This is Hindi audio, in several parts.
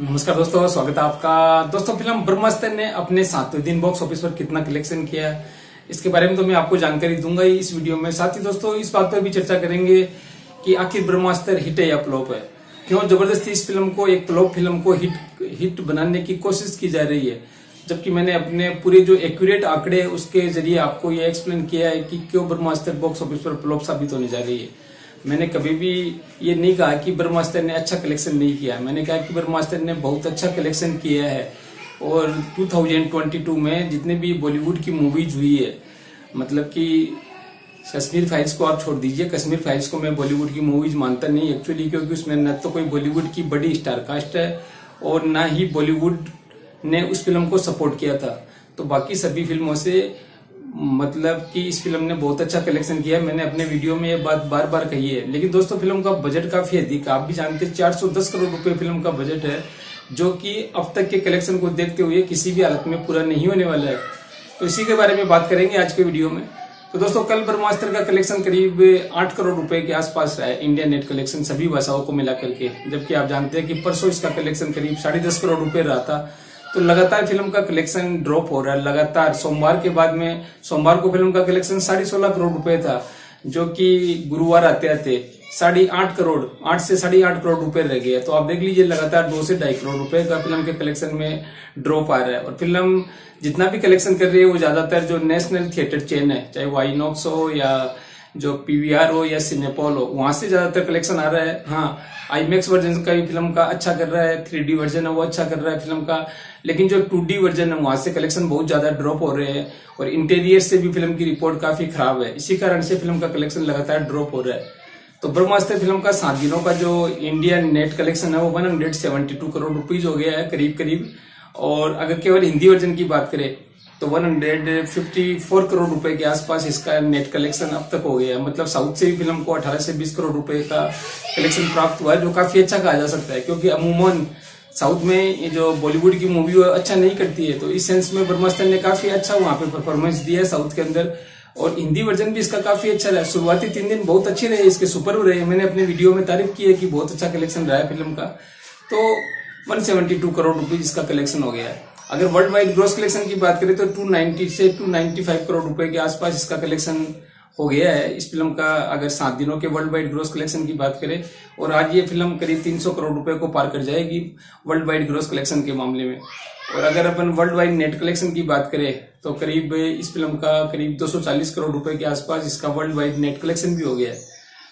नमस्कार दोस्तों, स्वागत है आपका। दोस्तों फ़िल्म ब्रह्मास्त्र ने अपने सातवें दिन बॉक्स ऑफ़िस पर कितना कलेक्शन किया है, इसके बारे में तो मैं आपको जानकारी दूँगा इस वीडियो में। साथ ही दोस्तों, इस बात पर भी चर्चा करेंगे कि आखिर ब्रह्मास्त्र हिट है या फ्लॉप है। क्यों ज़बरदस्ती इस फ़िल्म को, एक फ्लॉप फ़िल्म को हिट हिट बनाने की कोशिश की जा रही है? जबकि मैंने अपने पूरे जो एक्यूरेट आंकड़े उसके ज़रिए आपको ये एक्सप्लेन किया है कि क्यों ब्रह्मास्त्र बॉक्स ऑफ़िस पर फ्लॉप साबित होने जा रही है। मैंने कभी भी ये नहीं कहा कि ब्रह्मास्त्र ने अच्छा कलेक्शन नहीं किया। मैंने कहा कि ब्रह्मास्त्र ने बहुत अच्छा कलेक्शन किया है। और 2022 में जितने भी बॉलीवुड की मूवीज़ हुई है मतलब कि कश्मीर फाइल्स को आप छोड़ दीजिए। कश्मीर फाइल्स को मैं बॉलीवुड की मूवीज़ मानता नहीं एक्चुअली क्योंकि उसमें न तो कोई बॉलीवुड की बड़ी स्टार कास्ट है और ना ही बॉलीवुड ने उस फ़िल्म को सपोर्ट किया था। तो बाकी सभी फ़िल्मों से मतलब कि इस फ़िल्म ने बहुत अच्छा कलेक्शन किया मैंने अपने वीडियो में ये बात बार बार कही है। लेकिन दोस्तों फ़िल्म का बजट काफ़ी अधिक आप भी जानते हैं, चार सौ दस करोड़ रुपए फ़िल्म का बजट है, जो कि अब तक के कलेक्शन को देखते हुए किसी भी हालत में पूरा नहीं होने वाला है। तो इसी के बारे में बात करेंगे आज के वीडियो में। तो दोस्तों, कल ब्रह्मास्त्र का कलेक्शन करीब आठ करोड़ रुपए के आसपास है इंडिया नेट कलेक्शन सभी भाषाओं को मिला करके जबकि आप जानते हैं कि परसों इसका कलेक्शन करीब साढ़े दस करोड़ रुपए रहा था। तो लगातार फ़िल्म का कलेक्शन ड्रॉप हो रहा है। लगातार सोमवार के बाद में, सोमवार को फ़िल्म का कलेक्शन साढ़े सोलह करोड़ रुपए था, जो कि गुरुवार आते आते साढ़े आठ करोड़, आठ से साढ़े आठ करोड़ रुपए रह गए तो आप देख लीजिए, लगातार दो से ढाई करोड़ रुपए का फ़िल्म के कलेक्शन में ड्रॉप आ रहा है। और फ़िल्म जितना भी कलेक्शन कर रही है, वो ज़्यादातर जो नेशनल थिएटर चेन है, चाहे वो आईनॉक्स हो या जो पीवीआर हो या सिनेपोल हो, वहाँ से ज़्यादातर कलेक्शन आ रहा है। हाँ आईमैक्स वर्जन का भी फ़िल्म का अच्छा कर रहा है थ्री वर्जन है, वो अच्छा कर रहा है फ़िल्म का। लेकिन जो टू वर्जन है, वहाँ से कलेक्शन बहुत ज़्यादा ड्रॉप हो रहे हैं और इंटीरियर से भी फ़िल्म की रिपोर्ट काफ़ी खराब है। इसी कारण से फ़िल्म का कलेक्शन लगातार ड्रॉप हो रहा है। तो ब्रह्मास्त्र फ़िल्म का सात दिनों का जो इंडिया नेट कलेक्शन है, वो one hundred seventy two crore rupees हो गया है करीब करीब और अगर केवल हिंदी वर्जन की बात करें तो 154 करोड़ रुपए के आसपास इसका नेट कलेक्शन अब तक हो गया है। मतलब साउथ से भी फ़िल्म को 18 से 20 करोड़ रुपए का कलेक्शन प्राप्त हुआ है, जो काफ़ी अच्छा कहा जा सकता है, क्योंकि अमूमन साउथ में ये जो बॉलीवुड की मूवी अच्छा नहीं करती है तो इस सेंस में ब्रह्मास्त्र ने काफ़ी अच्छा वहाँ पे परफॉर्मेंस दिया है साउथ के अंदर। और हिंदी वर्जन भी इसका काफ़ी अच्छा रहा शुरुआती तीन दिन बहुत अच्छे रहे, इसके सुपर रहे। मैंने अपने वीडियो में तारीफ़ की है कि बहुत अच्छा कलेक्शन रहा है फ़िल्म का। तो 172 करोड़ रुपीज़ इसका कलेक्शन हो गया है। अगर वर्ल्ड वाइड ग्रोस कलेक्शन की बात करें तो 290 से 295 करोड़ रुपए के आसपास इसका कलेक्शन हो गया है। इस फ़िल्म का अगर सात दिनों के वर्ल्ड वाइड ग्रोस कलेक्शन की बात करें और आज ये फ़िल्म करीब 300 करोड़ रुपए को पार कर जाएगी वर्ल्ड वाइड ग्रोस कलेक्शन के मामले में। और अगर अपन वर्ल्ड वाइड नेट कलेक्शन की बात करें तो करीब इस फ़िल्म का करीब 240 करोड़ रुपए के आसपास इसका वर्ल्ड वाइड नेट कलेक्शन भी हो गया है।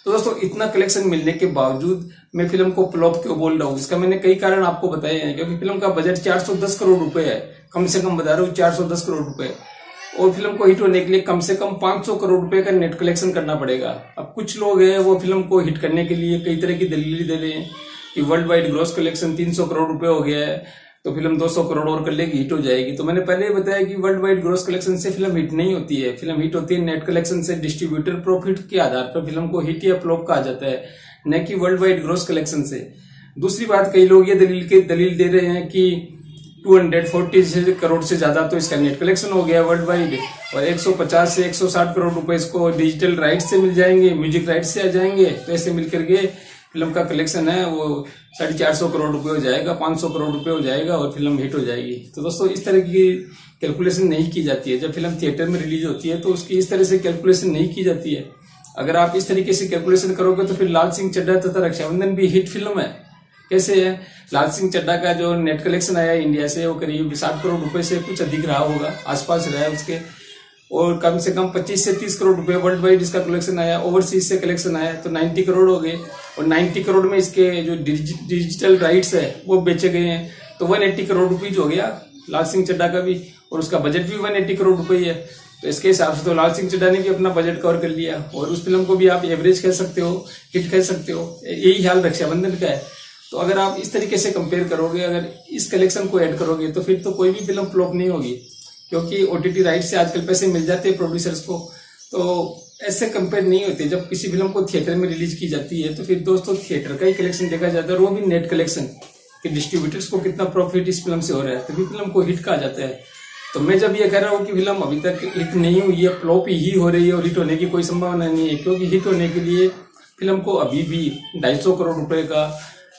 तो दोस्तों, इतना कलेक्शन मिलने के बावजूद मैं फ़िल्म को फ्लॉप क्यों बोल रहा हूँ? इसका मैंने कई कारण आपको बताए हैं, क्योंकि फ़िल्म का बजट 410 करोड़ रुपए है। कम से कम बता रहा हूँ 410 करोड़ रुपए और फ़िल्म को हिट होने के लिए कम से कम 500 करोड़ रुपए का नेट कलेक्शन करना पड़ेगा। अब कुछ लोग हैं, वो फ़िल्म को हिट करने के लिए कई तरह की दलील दे रहे हैं कि world wide gross collection 300 crore रुपए हो गया है। तो फ़िल्म 200 करोड़ और कर लेगी हिट हो जाएगी। तो मैंने पहले बताया कि वर्ल्ड वाइड ग्रोस कलेक्शन से फ़िल्म हिट नहीं होती है। फ़िल्म हिट होती है नेट कलेक्शन से डिस्ट्रीब्यूटर प्रॉफिट के आधार पर फ़िल्म को हिट या फ्लॉप कहा जाता है, न कि वर्ल्ड वाइड ग्रोस कलेक्शन से। दूसरी बात, कई लोग ये दलील के, दलील दे रहे हैं कि 240 करोड़ से ज़्यादा तो इसका नेट कलेक्शन हो गया वर्ल्ड वाइड और 150 से 160 करोड़ रुपए इसको डिजिटल राइट से मिल जाएँगे म्यूज़िक राइट से आ जाएँगे तो ऐसे मिलकर के फ़िल्म का कलेक्शन है, वो साढ़े चार सौ करोड़ रुपए हो जाएगा, पाँच सौ करोड़ रुपए हो जाएगा और फ़िल्म हिट हो जाएगी। तो दोस्तों, इस तरह की कैलकुलेशन नहीं की जाती है। जब फ़िल्म थिएटर में रिलीज़ होती है तो उसकी इस तरह से कैलकुलेशन नहीं की जाती है। अगर आप इस तरीके से कैलकुलेशन करोगे तो फिर लाल सिंह चड्डा तथा रक्षाबंधन भी हिट फ़िल्म है। कैसे है? लाल सिंह चड्डा का जो नेट कलेक्शन आया इंडिया से, वो करीब साठ करोड़ रुपए से कुछ अधिक रहा होगा, आसपास रहा है उसके। और कम से कम 25 से 30 करोड़ रुपए वर्ल्ड वाइड इसका कलेक्शन आया ओवरसीज से कलेक्शन आया तो 90 करोड़ हो गए। और 90 करोड़ में इसके जो डिजिटल राइट्स है, वो बेचे गए हैं। तो 180 करोड़ रुपीज़ हो गया, लाल सिंह चड्डा का भी, और उसका बजट भी 180 करोड़ रुपए है तो इसके हिसाब से तो लाल सिंह चड्डा ने भी अपना बजट कवर कर लिया। और उस फ़िल्म को भी आप एवरेज कह सकते हो हिट कह सकते हो। यही हाल रक्षाबंधन का है। तो अगर आप इस तरीके से कंपेयर करोगे, अगर इस कलेक्शन को ऐड करोगे तो फिर तो कोई भी फ़िल्म फ्लॉप नहीं होगी। क्योंकि ओटीटी राइट से आजकल पैसे मिल जाते हैं प्रोड्यूसर्स को। तो ऐसे कंपेयर नहीं होते। जब किसी फ़िल्म को थिएटर में रिलीज़ की जाती है तो फिर दोस्तों थिएटर का ही कलेक्शन देखा जाता है और वो भी नेट कलेक्शन कि डिस्ट्रीब्यूटर्स को कितना प्रॉफिट इस फ़िल्म से हो रहा है। तभी फ़िल्म को हिट कहा जाता है। तो मैं जब ये कह रहा हूँ कि फ़िल्म अभी तक हिट नहीं हुई है फ्लॉप ही हो रही है और हिट होने की कोई संभावना नहीं है, क्योंकि हिट होने के लिए फ़िल्म को अभी भी ढाई करोड़ रुपए का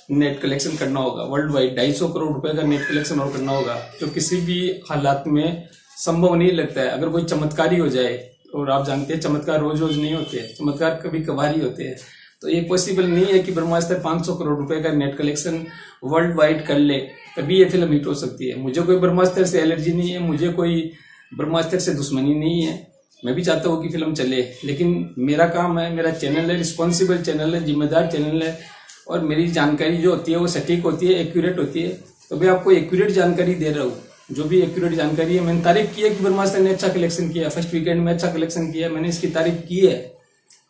नेट कलेक्शन करना होगा। वर्ल्ड वाइड ढाई सौ करोड़ रुपए का नेट कलेक्शन और करना होगा, जो किसी भी हालात में संभव नहीं लगता है। अगर कोई चमत्कारी हो जाए, और आप जानते हैं चमत्कार रोज रोज नहीं होते, चमत्कार कभी कभार ही होते हैं तो ये पॉसिबल नहीं है कि ब्रह्मास्त्र 500 करोड़ रुपए का नेट कलेक्शन वर्ल्ड वाइड कर ले, तभी ये फ़िल्म हिट हो सकती है। मुझे कोई ब्रह्मास्त्र से एलर्जी नहीं है, मुझे कोई ब्रह्मास्त्र से दुश्मनी नहीं है। मैं भी चाहता हूँ कि फ़िल्म चले, लेकिन मेरा काम है, मेरा चैनल है रिस्पॉन्सिबल चैनल है, जिम्मेदार चैनल है और मेरी जानकारी जो होती है, वो सटीक होती है एक्यूरेट होती है तो मैं आपको एक्यूरेट जानकारी दे रहा हूँ। जो भी एक्यूरेट जानकारी है, मैंने तारीफ़ की है कि ब्रह्मास्त्र ने अच्छा कलेक्शन किया फ़र्स्ट वीकेंड में अच्छा कलेक्शन किया, मैंने इसकी तारीफ़ की है।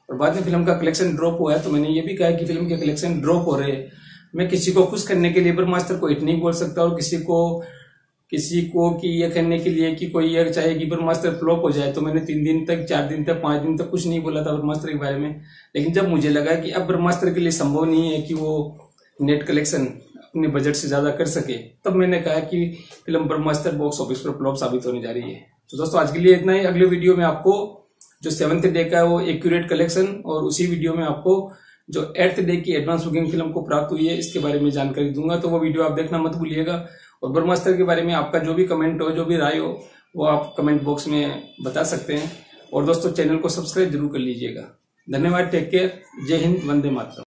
और बाद में फ़िल्म का कलेक्शन ड्रॉप हुआ है तो मैंने ये भी कहा कि फ़िल्म के कलेक्शन ड्रॉप हो रहे हैं। मैं किसी को खुश करने के लिए ब्रह्मास्त्र को हिट नहीं बोल सकता और किसी को किसी को कि ये करने के लिए कि कोई ये चाहे कि ब्रह्मास्त्र फ्लॉप हो जाए तो मैंने तीन दिन तक, चार दिन तक, पाँच दिन तक कुछ नहीं बोला था ब्रह्मास्त्र के बारे में। लेकिन जब मुझे लगा कि अब ब्रह्मास्त्र के लिए संभव नहीं है कि वो नेट कलेक्शन अपने बजट से ज़्यादा कर सके, तब मैंने कहा कि फ़िल्म ब्रह्मास्त्र बॉक्स ऑफ़िस पर फ्लॉप साबित होने जा रही है। तो दोस्तों, आज के लिए इतना ही। अगले वीडियो में आपको जो सेवंथ डे का है, वो एक्यूरेट कलेक्शन और उसी वीडियो में आपको जो एर्थ डे की एडवांस बुकिंग फ़िल्म को प्राप्त हुई है, इसके बारे में जानकारी दूँगा। तो वो वीडियो आप देखना मत भूलिएगा। और ब्रह्मास्त्र के बारे में आपका जो भी कमेंट हो, जो भी राय हो, वो आप कमेंट बॉक्स में बता सकते हैं। और दोस्तों चैनल को सब्सक्राइब ज़रूर कर लीजिएगा। धन्यवाद टेक केयर जय हिंद, वंदे मातरम।